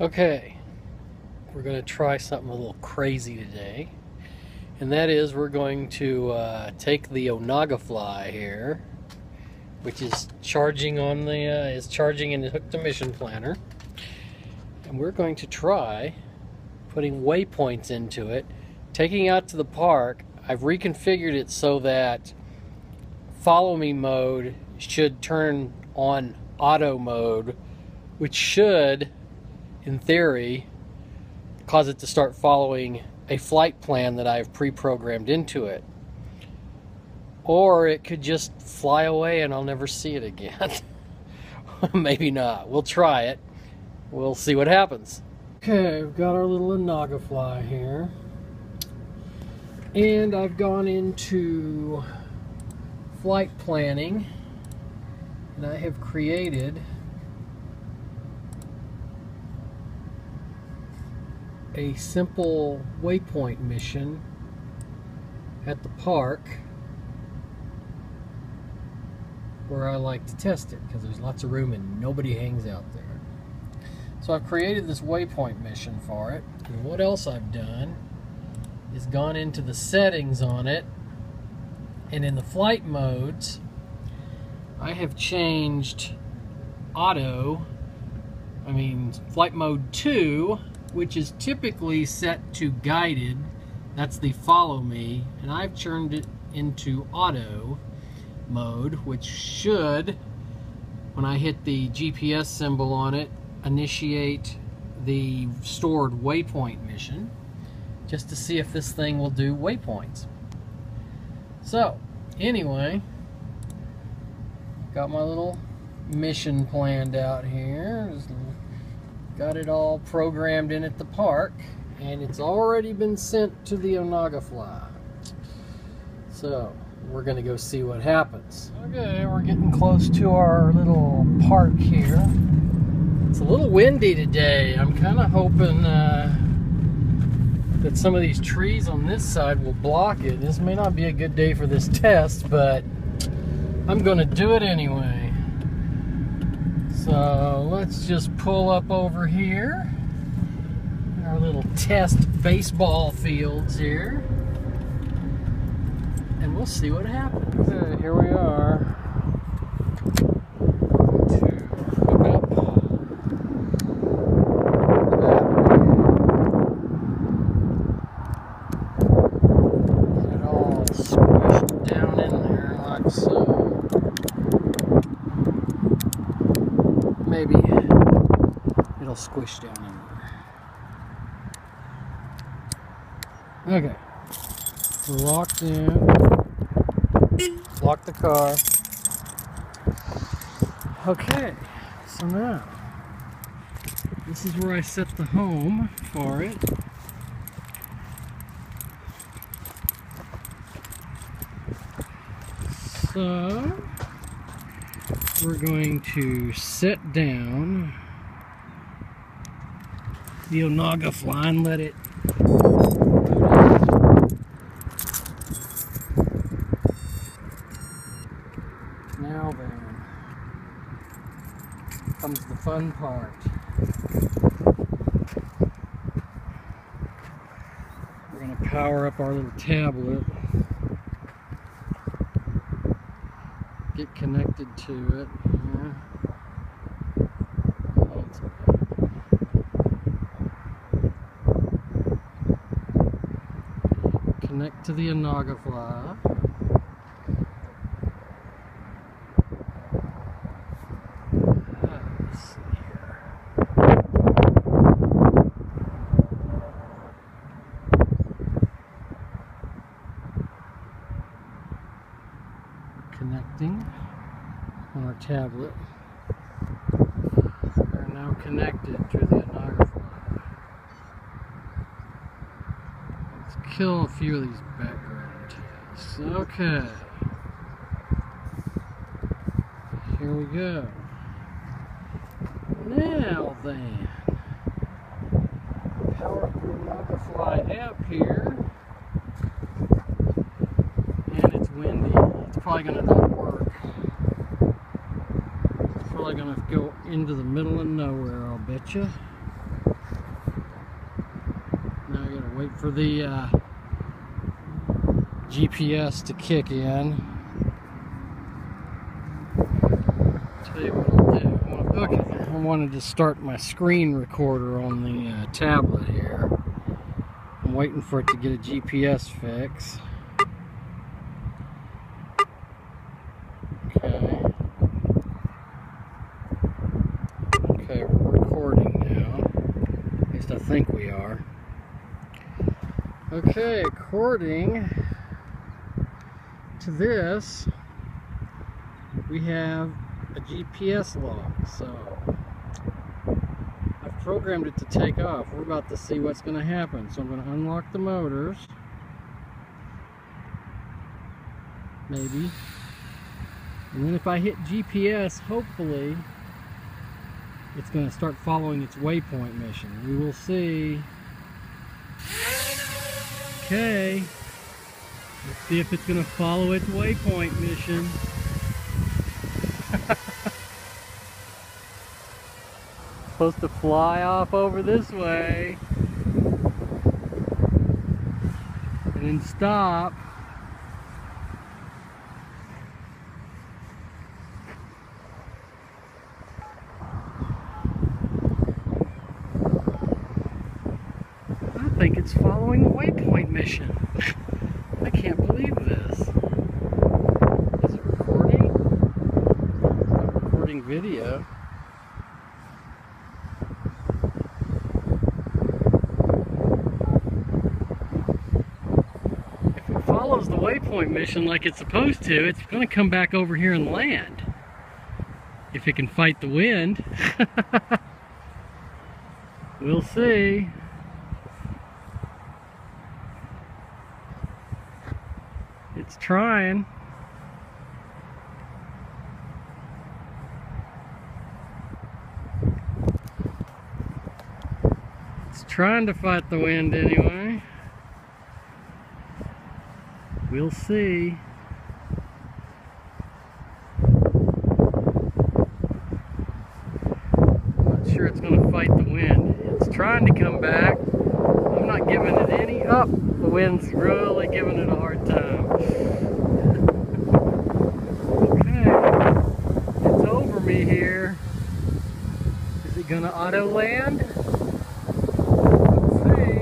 Okay, we're going to try something a little crazy today. And that is we're going to uh, take the Onagofly here, which is charging on the uh, is charging in the hooked emission planner. And we're going to try putting waypoints into it, taking out to the park. I've reconfigured it so that follow me mode should turn on auto mode, which should in theory, cause it to start following a flight plan that I've pre-programmed into it. Or it could just fly away and I'll never see it again. Maybe not. We'll try it. We'll see what happens. Okay, we've got our little Onagofly here. And I've gone into flight planning and I have created a simple waypoint mission at the park where I like to test it because there's lots of room and nobody hangs out there. So I've created this waypoint mission for it. And what else I've done is gone into the settings on it and in the flight modes I have changed auto I mean flight mode 2 which is typically set to guided. That's the follow me. And I've turned it into auto mode, which should, when I hit the GPS symbol on it, initiate the stored waypoint mission just to see if this thing will do waypoints. So, anyway, got my little mission planned out here. Just Got it all programmed in at the park and it's already been sent to the Onagofly. So we're gonna go see what happens. Okay, we're getting close to our little park here. It's a little windy today. I'm kind of hoping uh, that some of these trees on this side will block it. This may not be a good day for this test, but I'm gonna do it anyway. So let's just pull up over here. Our little test baseball fields here. And we'll see what happens. Okay, here we are. It'll squish down in there. Okay. Locked in. Lock the car. Okay. So now, this is where I set the home for it. So, we're going to set down the Onagofly and let it Now then, comes the fun part. We're going to power up our little tablet. get connected to it. Yeah. Connect to the Onagofly. connecting on our tablet. They're now connected to the Onaga Let's kill a few of these background tasks. Okay. Here we go. Now then, power fly app here. And it's windy. It's probably gonna not work It's probably gonna go into the middle of nowhere, I'll bet you. Now I got to wait for the uh, GPS to kick in. Tell you what I'll do. Okay, I wanted to start my screen recorder on the uh, tablet here. I'm waiting for it to get a GPS fix. Okay. Okay, we're recording now. At least I think we are. Okay, according to this, we have a GPS lock. So I've programmed it to take off. We're about to see what's going to happen. So I'm going to unlock the motors. Maybe. And then if I hit GPS, hopefully it's going to start following its waypoint mission. We will see. Okay. Let's see if it's going to follow its waypoint mission. Supposed to fly off over this way. And then stop. I think it's following the waypoint mission. I can't believe this. Is it recording? It's not recording video. If it follows the waypoint mission like it's supposed to, it's going to come back over here and land. If it can fight the wind. we'll see. It's trying. It's trying to fight the wind anyway. We'll see. Not sure it's going to fight the wind. It's trying to come back. I'm not giving it any up. The wind's really giving it a hard time. okay, it's over me here. Is it gonna auto land? Let's see.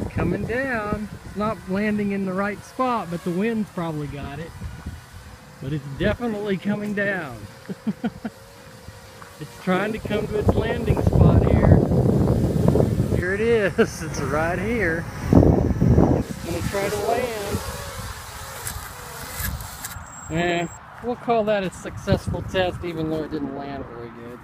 it's coming down. It's not landing in the right spot, but the wind's probably got it. But it's definitely coming down. it's trying to come to its landing spot it is. It's right here. It's gonna try to land. Yeah, we'll call that a successful test even though it didn't land very good.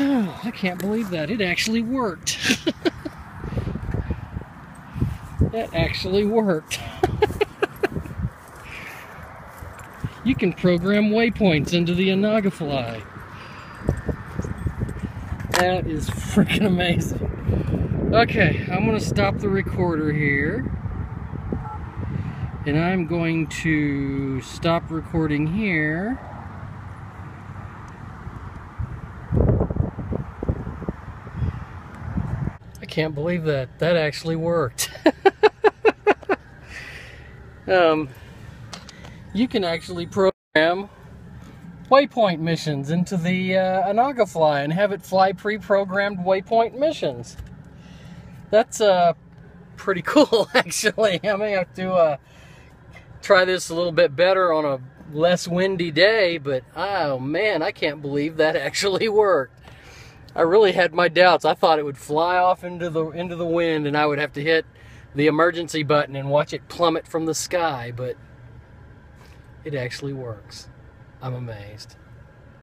I can't believe that. It actually worked. that actually worked. you can program waypoints into the Onagofly. That is freaking amazing. Okay, I'm going to stop the recorder here. And I'm going to stop recording here. I can't believe that. That actually worked. um, you can actually program waypoint missions into the uh, Onagofly and have it fly pre-programmed waypoint missions. That's uh, pretty cool, actually. I may have to uh, try this a little bit better on a less windy day, but oh man, I can't believe that actually worked. I really had my doubts. I thought it would fly off into the into the wind and I would have to hit the emergency button and watch it plummet from the sky, but it actually works. I'm amazed.